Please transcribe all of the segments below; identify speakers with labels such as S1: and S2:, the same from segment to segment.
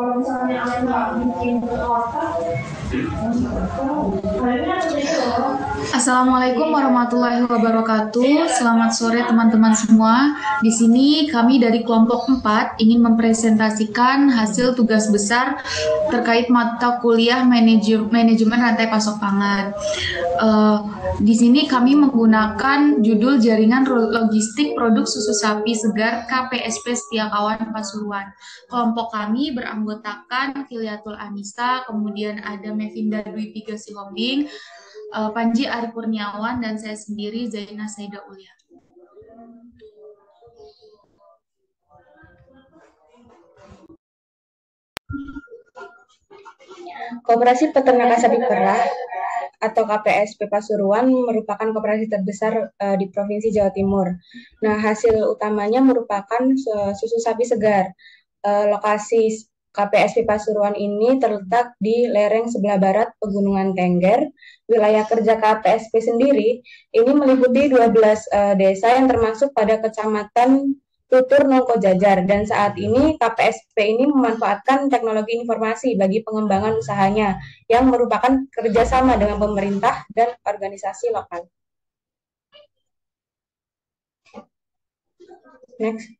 S1: 원천의 안과 함께 들어왔다.
S2: 발견한 데서 Assalamualaikum warahmatullahi wabarakatuh. Selamat sore teman-teman semua. Di sini kami dari kelompok 4 ingin mempresentasikan hasil tugas besar terkait mata kuliah manajemen, manajemen rantai pasok pangan. Uh, di sini kami menggunakan judul jaringan logistik produk susu sapi segar KPSP Setiakawan Pasuruan. Kelompok kami beranggotakan Filiatul Anissa, kemudian ada Mevinda Dwi Tiga Sihombing, uh, Panji Ari Kurniawan dan saya sendiri Zaina Saida Ulia.
S3: Koperasi Peternakan Sapi Perah atau KPSP Pasuruan merupakan koperasi terbesar uh, di Provinsi Jawa Timur. Nah, hasil utamanya merupakan susu sapi segar. Uh, lokasi KPSP Pasuruan ini terletak di lereng sebelah barat Pegunungan Tengger. Wilayah kerja KPSP sendiri ini meliputi 12 uh, eh, desa yang termasuk pada kecamatan Tutur Nongko Jajar dan saat ini KPSP ini memanfaatkan teknologi informasi bagi pengembangan usahanya yang merupakan kerjasama dengan pemerintah dan organisasi lokal. Next.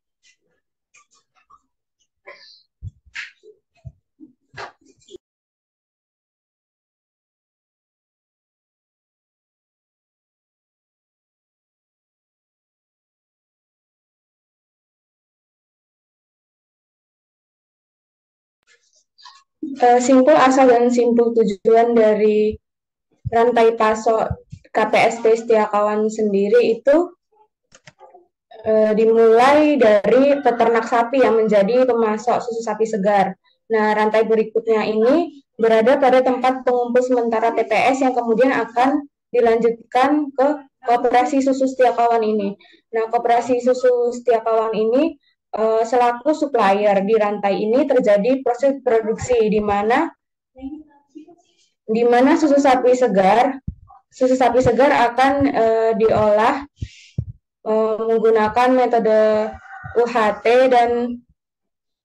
S3: Uh, simpul asal dan simpul tujuan dari rantai pasok KPSP Setiakawan sendiri itu uh, dimulai dari peternak sapi yang menjadi pemasok susu sapi segar. Nah, rantai berikutnya ini berada pada tempat pengumpul sementara TPS yang kemudian akan dilanjutkan ke kooperasi susu Setiakawan ini. Nah, kooperasi susu Setiakawan ini uh, selaku supplier di rantai ini terjadi proses produksi di mana di mana susu sapi segar susu sapi segar akan uh, diolah uh, menggunakan metode UHT dan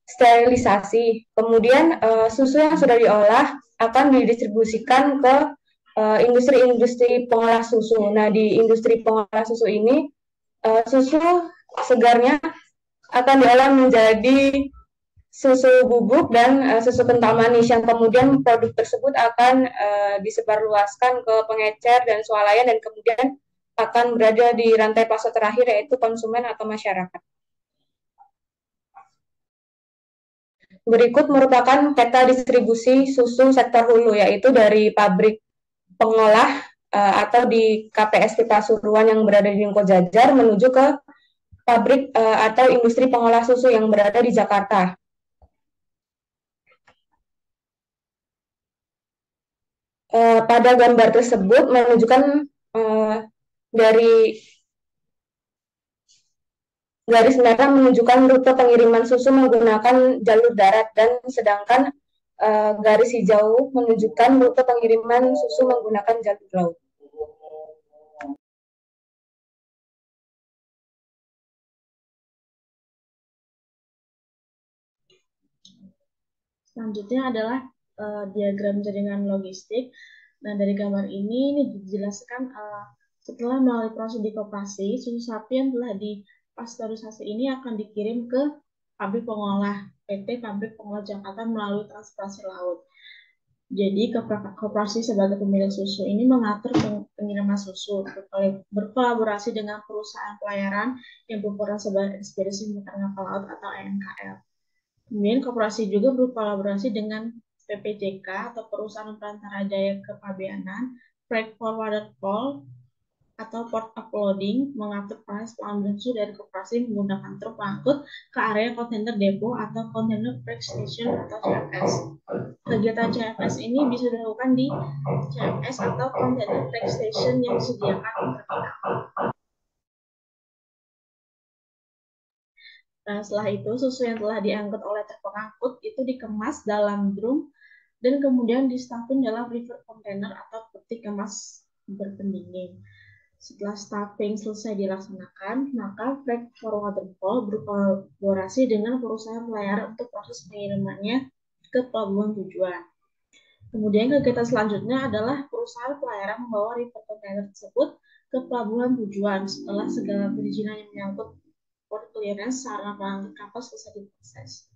S3: sterilisasi. Kemudian uh, susu yang sudah diolah akan didistribusikan ke industri-industri uh, pengolah susu. Nah, di industri pengolah susu ini uh, susu segarnya akan diolah menjadi susu bubuk dan uh, susu kental manis yang kemudian produk tersebut akan uh, disebarluaskan ke pengecer dan swalayan dan kemudian akan berada di rantai pasar terakhir yaitu konsumen atau masyarakat. Berikut merupakan peta distribusi susu sektor hulu yaitu dari pabrik pengolah uh, atau di KPSP Pasuruan yang berada di Lingko Jajar menuju ke pabrik uh, atau industri pengolah susu yang berada di Jakarta. Uh, pada gambar tersebut menunjukkan uh, dari garis merah menunjukkan rute pengiriman susu menggunakan jalur darat dan sedangkan uh, garis hijau menunjukkan rute pengiriman susu menggunakan jalur laut.
S4: Selanjutnya adalah uh, diagram jaringan logistik. Nah, dari gambar ini ini dijelaskan uh, setelah melalui proses dikoperasi, susu sapi yang telah dipasteurisasi ini akan dikirim ke pabrik pengolah PT Pabrik Pengolah Jakarta melalui transportasi laut. Jadi, koperasi sebagai pemilik susu ini mengatur pengiriman susu berkolaborasi dengan perusahaan pelayaran yang berperan sebagai ekspedisi makanan kapal laut atau EMKL. Kemudian koperasi juga berkolaborasi dengan PPJK atau Perusahaan Perantara Jaya Kepabeanan, Freight Forwarder Call atau port uploading mengatur proses pengambilan dari koperasi menggunakan truk pengangkut ke area kontainer depo atau container freight station atau CFS. Kegiatan CFS ini bisa dilakukan di CFS atau container freight station yang disediakan di terminal. Nah, setelah itu susu yang telah diangkut oleh truk pengangkut itu dikemas dalam drum dan kemudian distafin dalam river container atau peti kemas berpendingin. Setelah stuffing selesai dilaksanakan, maka freight forwarder pole berkolaborasi dengan perusahaan layar untuk proses pengirimannya ke pelabuhan tujuan. Kemudian kegiatan selanjutnya adalah perusahaan pelayaran membawa reefer kontainer tersebut ke pelabuhan tujuan setelah segala perizinan yang menyangkut port clearance sarana pengangkut kapal selesai diproses.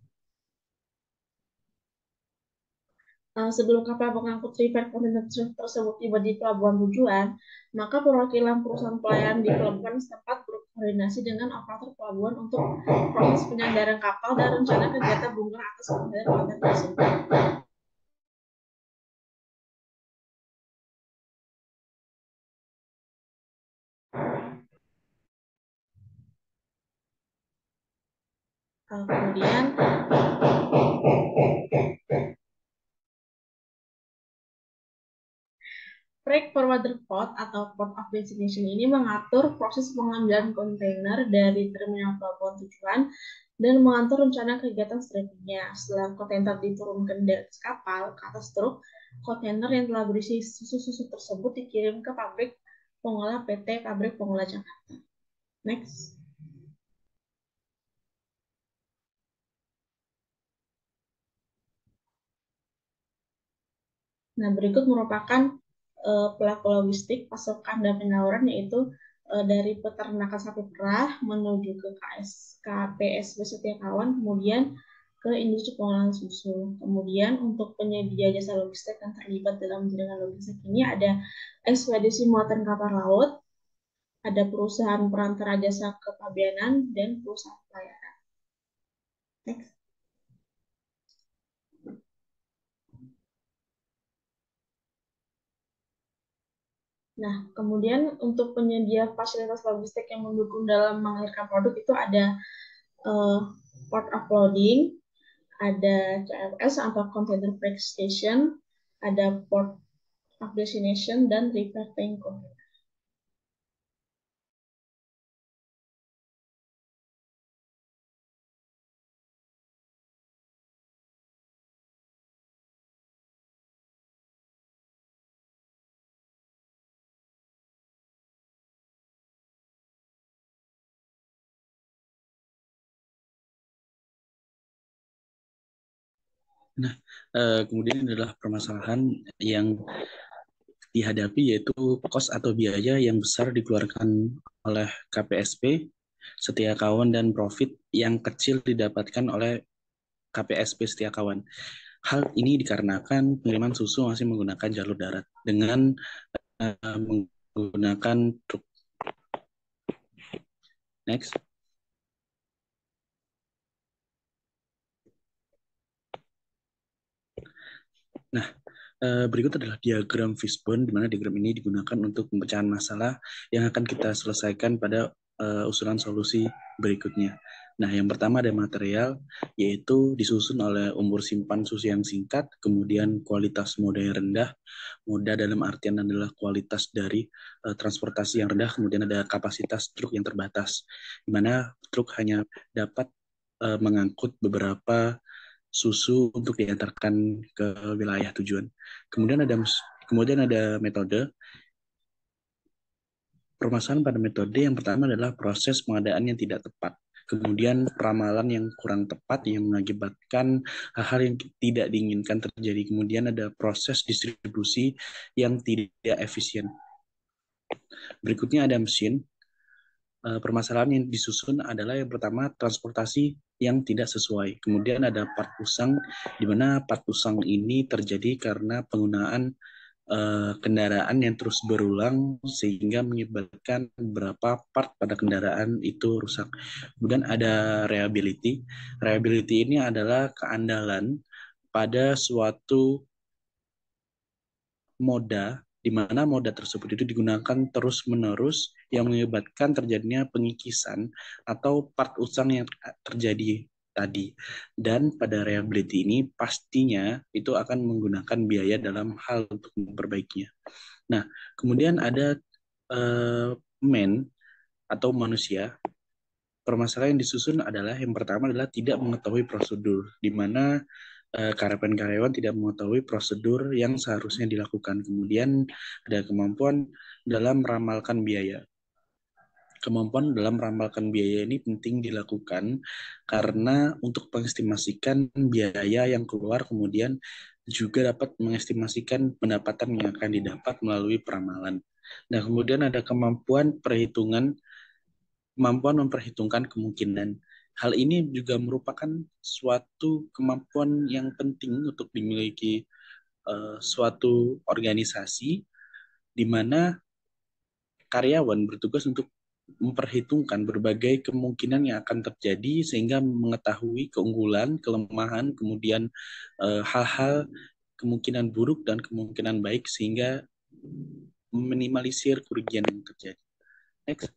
S4: Eh, sebelum kapal pengangkut reefer kontainer tersebut tiba di pelabuhan tujuan, maka perwakilan perusahaan pelayaran di pelabuhan setempat berkoordinasi dengan operator pelabuhan untuk proses penyandaran kapal dan rencana kegiatan bunga atas kontainer tersebut. Kemudian Freight Forwarder Port atau Port of Destination ini mengatur proses pengambilan kontainer dari terminal pelabuhan tujuan dan mengatur rencana kegiatan selanjutnya. Setelah kontainer diturunkan dari kapal ke atas truk, kontainer yang telah berisi susu-susu tersebut dikirim ke pabrik pengolah PT Pabrik Pengolah Jakarta. Next. Nah, berikut merupakan uh, pelaku logistik pasokan dan penyaluran yaitu uh, dari peternakan sapi perah menuju ke KS KPSB Setiakawan, kemudian ke industri pengolahan susu. Kemudian untuk penyedia jasa logistik yang terlibat dalam jaringan logistik ini ada ekspedisi muatan kapal laut, ada perusahaan perantara jasa kepabeanan, dan perusahaan pelayaran. Next. Nah, kemudian untuk penyedia fasilitas logistik yang mendukung dalam mengalirkan produk itu ada uh, port uploading, ada CFS atau Container Freight Station, ada port destination, dan repair tank container.
S5: Nah, eh, kemudian adalah permasalahan yang dihadapi yaitu kos atau biaya yang besar dikeluarkan oleh KPSP, setia kawan dan profit yang kecil didapatkan oleh KPSP setia kawan. Hal ini dikarenakan pengiriman susu masih menggunakan jalur darat dengan uh, menggunakan truk. Next. Nah, eh, berikut adalah diagram fishbone, di mana diagram ini digunakan untuk pemecahan masalah yang akan kita selesaikan pada uh, usulan solusi berikutnya. Nah, yang pertama ada material, yaitu disusun oleh umur simpan susu yang singkat, kemudian kualitas moda yang rendah. Moda dalam artian adalah kualitas dari uh, transportasi yang rendah, kemudian ada kapasitas truk yang terbatas, di mana truk hanya dapat uh, mengangkut beberapa susu untuk diantarkan ke wilayah tujuan. Kemudian ada kemudian ada metode permasalahan pada metode yang pertama adalah proses pengadaan yang tidak tepat. Kemudian peramalan yang kurang tepat yang mengakibatkan hal-hal yang tidak diinginkan terjadi. Kemudian ada proses distribusi yang tidak efisien. Berikutnya ada mesin uh, permasalahan yang disusun adalah yang pertama transportasi yang tidak sesuai. Kemudian ada part usang, di mana part usang ini terjadi karena penggunaan uh, kendaraan yang terus berulang sehingga menyebabkan beberapa part pada kendaraan itu rusak. Kemudian ada reliability. Reliability ini adalah keandalan pada suatu moda di mana moda tersebut itu digunakan terus-menerus yang menyebabkan terjadinya pengikisan atau part usang yang terjadi tadi. Dan pada reliability ini pastinya itu akan menggunakan biaya dalam hal untuk memperbaikinya. Nah, kemudian ada uh, man atau manusia. Permasalahan yang disusun adalah yang pertama adalah tidak mengetahui prosedur, di mana Eh, karyawan-karyawan tidak mengetahui prosedur yang seharusnya dilakukan. Kemudian ada kemampuan dalam meramalkan biaya. Kemampuan dalam meramalkan biaya ini penting dilakukan karena untuk mengestimasikan biaya yang keluar kemudian juga dapat mengestimasikan pendapatan yang akan didapat melalui peramalan. Nah, kemudian ada kemampuan perhitungan kemampuan memperhitungkan kemungkinan. Hal ini juga merupakan suatu kemampuan yang penting untuk dimiliki uh, suatu organisasi di mana karyawan bertugas untuk memperhitungkan berbagai kemungkinan yang akan terjadi sehingga mengetahui keunggulan, kelemahan, kemudian eh, hal-hal kemungkinan buruk dan kemungkinan baik sehingga meminimalisir kerugian yang terjadi. Next.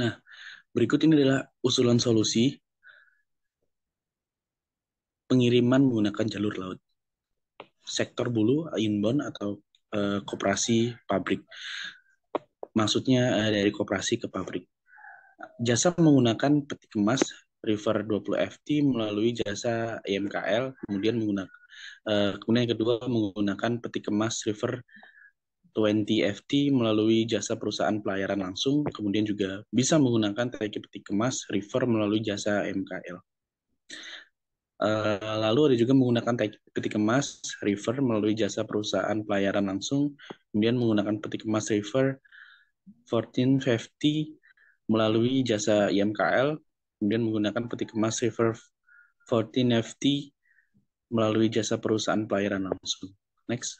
S5: Nah, berikut ini adalah usulan solusi pengiriman menggunakan jalur laut sektor bulu inbound atau uh, koperasi pabrik. Maksudnya uh, dari koperasi ke pabrik. Jasa menggunakan peti kemas River 20 FT melalui jasa IMKL, kemudian menggunakan uh, kemudian yang kedua menggunakan peti kemas River 20 FT melalui jasa perusahaan pelayaran langsung, kemudian juga bisa menggunakan teki peti kemas River melalui jasa MKL. Uh, lalu ada juga menggunakan peti kemas River melalui jasa perusahaan pelayaran langsung, kemudian menggunakan peti kemas River 1450 melalui jasa IMKL, kemudian menggunakan peti kemas River 1450 melalui jasa perusahaan pelayaran langsung. Next.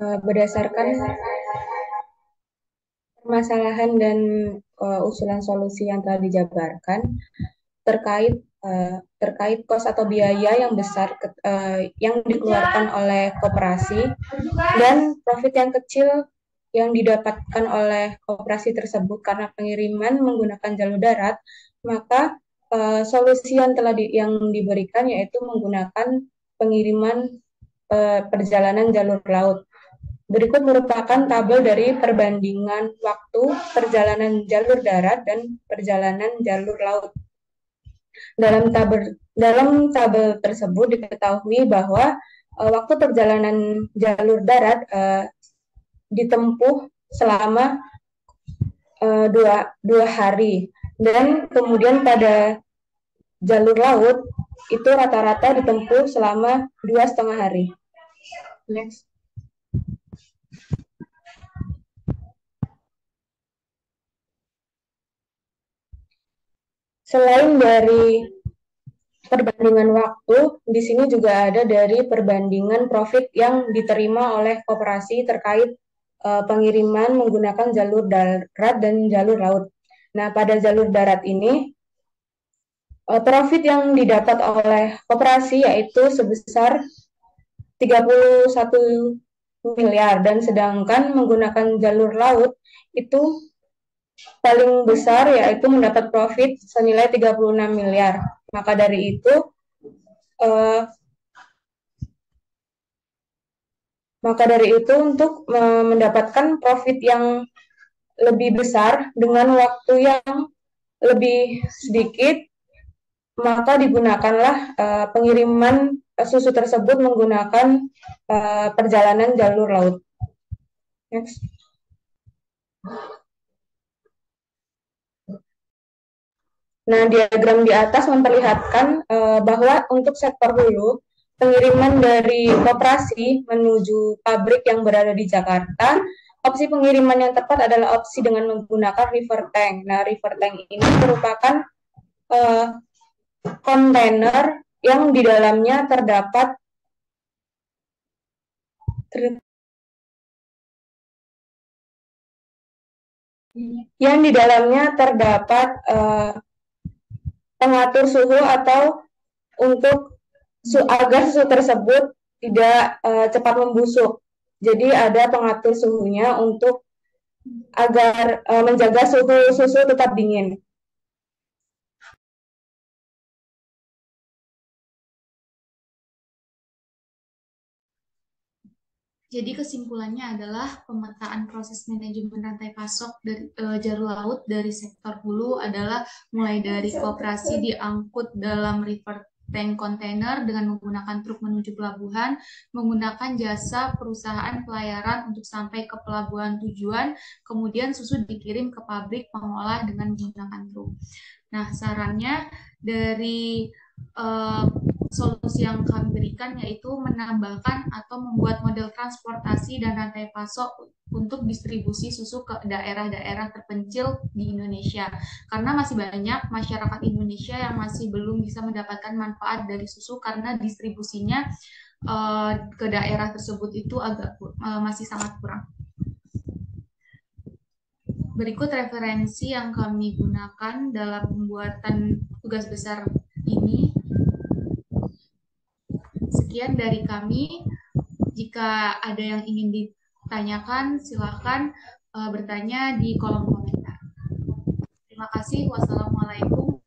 S3: Berdasarkan permasalahan dan uh, usulan solusi yang telah dijabarkan terkait uh, terkait kos atau biaya yang besar ke, uh, yang dikeluarkan oleh koperasi dan profit yang kecil yang didapatkan oleh koperasi tersebut karena pengiriman menggunakan jalur darat maka uh, solusi yang telah di, yang diberikan yaitu menggunakan pengiriman uh, perjalanan jalur laut Berikut merupakan tabel dari perbandingan waktu perjalanan jalur darat dan perjalanan jalur laut. Dalam tabel dalam tabel tersebut diketahui bahwa uh, waktu perjalanan jalur darat uh, ditempuh selama uh, dua, dua hari dan kemudian pada jalur laut itu rata-rata ditempuh selama dua setengah hari. Next. Selain dari perbandingan waktu, di sini juga ada dari perbandingan profit yang diterima oleh koperasi terkait uh, pengiriman menggunakan jalur darat dan jalur laut. Nah, pada jalur darat ini uh, profit yang didapat oleh koperasi yaitu sebesar 31 miliar dan sedangkan menggunakan jalur laut itu paling besar yaitu mendapat profit senilai 36 miliar. Maka dari itu uh, maka dari itu untuk uh, mendapatkan profit yang lebih besar dengan waktu yang lebih sedikit maka digunakanlah uh, pengiriman susu tersebut menggunakan uh, perjalanan jalur laut. Next. Nah, diagram di atas memperlihatkan uh, bahwa untuk sektor hulu, pengiriman dari koperasi menuju pabrik yang berada di Jakarta, opsi pengiriman yang tepat adalah opsi dengan menggunakan river tank. Nah, river tank ini merupakan uh, kontainer yang di dalamnya terdapat ter, yang di dalamnya terdapat uh, pengatur suhu atau untuk su agar susu tersebut tidak uh, cepat membusuk. Jadi ada pengatur suhunya untuk agar uh, menjaga suhu susu tetap dingin.
S2: Jadi kesimpulannya adalah pemetaan proses manajemen rantai pasok dari uh, jalur laut dari sektor hulu adalah mulai dari kooperasi diangkut dalam river tank kontainer dengan menggunakan truk menuju pelabuhan, menggunakan jasa perusahaan pelayaran untuk sampai ke pelabuhan tujuan, kemudian susu dikirim ke pabrik pengolah dengan menggunakan truk. Nah, sarannya dari uh, solusi yang kami berikan yaitu menambahkan atau membuat model transportasi dan rantai pasok untuk distribusi susu ke daerah-daerah terpencil di Indonesia. Karena masih banyak masyarakat Indonesia yang masih belum bisa mendapatkan manfaat dari susu karena distribusinya uh, ke daerah tersebut itu agak uh, masih sangat kurang. Berikut referensi yang kami gunakan dalam pembuatan tugas besar ini Sekian dari kami. Jika ada yang ingin ditanyakan, silahkan uh, bertanya di kolom komentar. Terima kasih. Wassalamualaikum